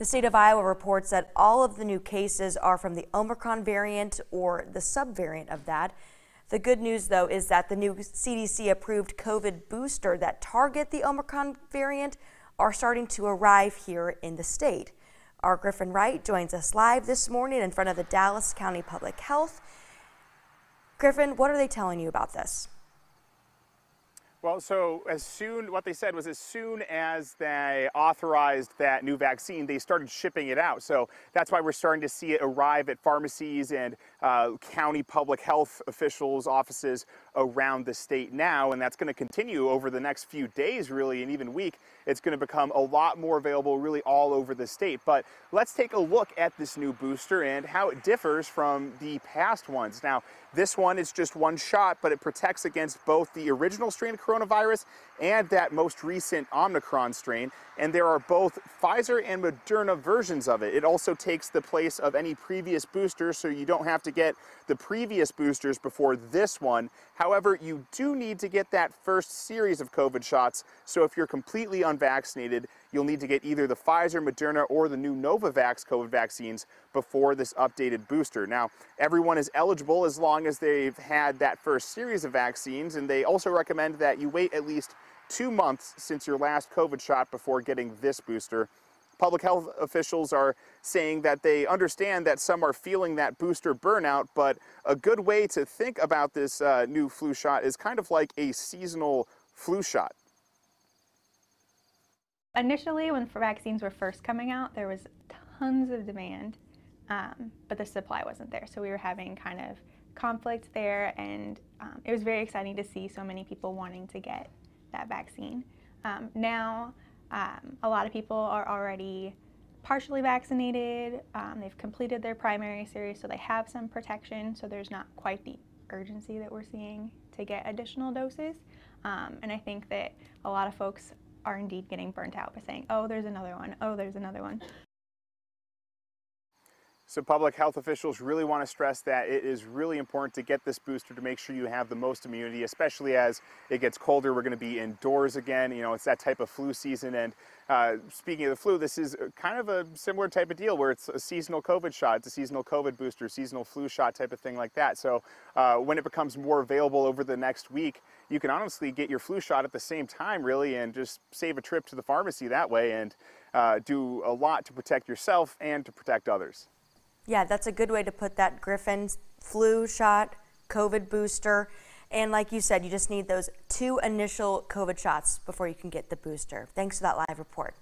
The state of Iowa reports that all of the new cases are from the Omicron variant or the subvariant of that. The good news, though, is that the new CDC approved COVID booster that target the Omicron variant are starting to arrive here in the state. Our Griffin Wright joins us live this morning in front of the Dallas County Public Health. Griffin, what are they telling you about this? Well, so as soon, what they said was as soon as they authorized that new vaccine, they started shipping it out. So that's why we're starting to see it arrive at pharmacies and uh, county public health officials' offices around the state now. And that's going to continue over the next few days, really, and even week. It's going to become a lot more available, really, all over the state. But let's take a look at this new booster and how it differs from the past ones. Now, this one is just one shot, but it protects against both the original strain of coronavirus coronavirus and that most recent Omicron strain. And there are both Pfizer and Moderna versions of it. It also takes the place of any previous booster, so you don't have to get the previous boosters before this one. However, you do need to get that first series of COVID shots. So if you're completely unvaccinated, you'll need to get either the Pfizer, Moderna, or the new Novavax COVID vaccines before this updated booster. Now, everyone is eligible as long as they've had that first series of vaccines, and they also recommend that you wait at least two months since your last COVID shot before getting this booster. Public health officials are saying that they understand that some are feeling that booster burnout, but a good way to think about this uh, new flu shot is kind of like a seasonal flu shot. Initially, when vaccines were first coming out, there was tons of demand, um, but the supply wasn't there. So we were having kind of conflict there, and um, it was very exciting to see so many people wanting to get that vaccine. Um, now, um, a lot of people are already partially vaccinated. Um, they've completed their primary series, so they have some protection. So there's not quite the urgency that we're seeing to get additional doses. Um, and I think that a lot of folks are indeed getting burnt out by saying, oh, there's another one, oh, there's another one. So public health officials really want to stress that it is really important to get this booster to make sure you have the most immunity, especially as it gets colder. We're going to be indoors again. You know, it's that type of flu season. And uh, speaking of the flu, this is kind of a similar type of deal where it's a seasonal COVID shot. It's a seasonal COVID booster, seasonal flu shot type of thing like that. So uh, when it becomes more available over the next week, you can honestly get your flu shot at the same time, really, and just save a trip to the pharmacy that way and uh, do a lot to protect yourself and to protect others. Yeah, that's a good way to put that Griffin flu shot, COVID booster. And like you said, you just need those two initial COVID shots before you can get the booster. Thanks for that live report.